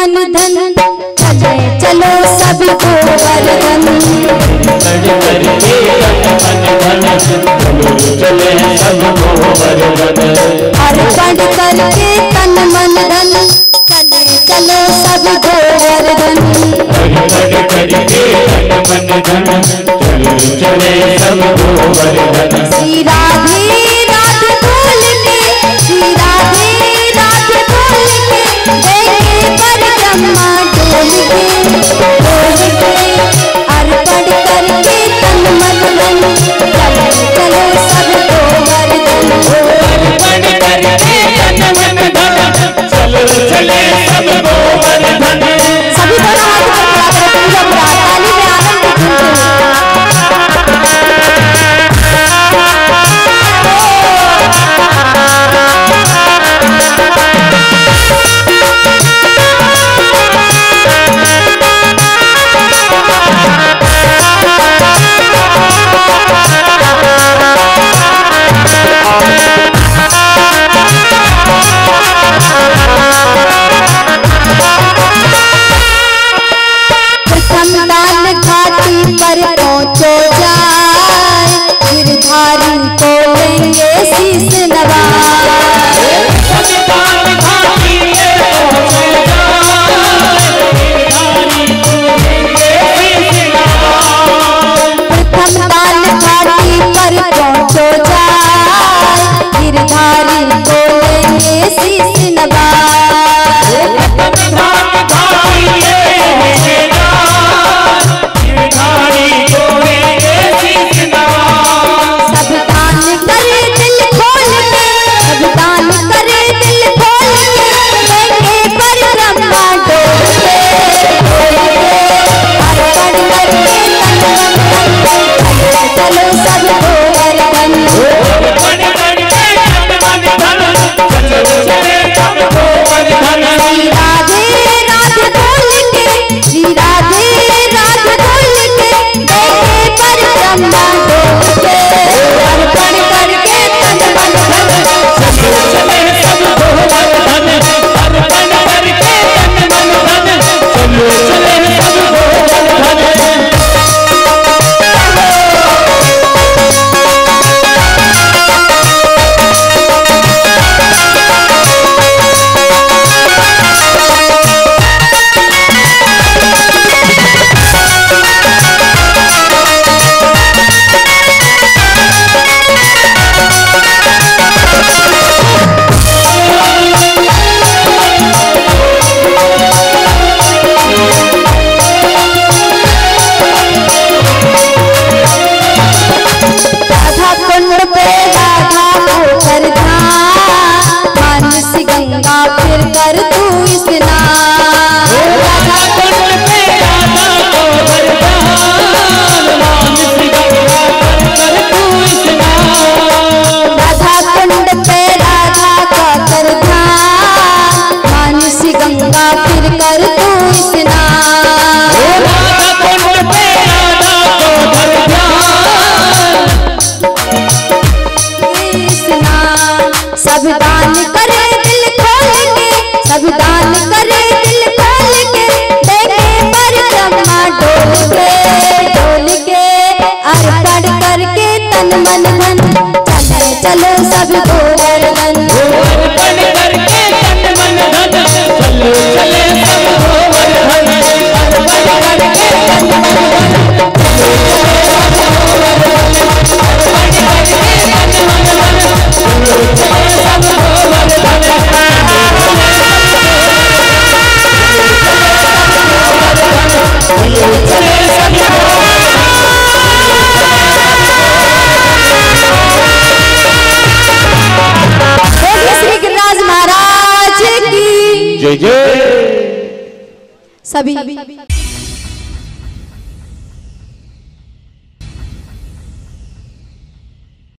मन धन। चले चलो सबको वरदन अर्पण करके तन मन धन। चले चलो सबको वरदन श्री राधे I'm a सब दान करे दिल खोल के सब दान करे दिल खोल के देखे परिक्रमा डोल के डोल के अर्पण करके तन मन धन, चले चलो सबको सभी, सभी, सभी, सभी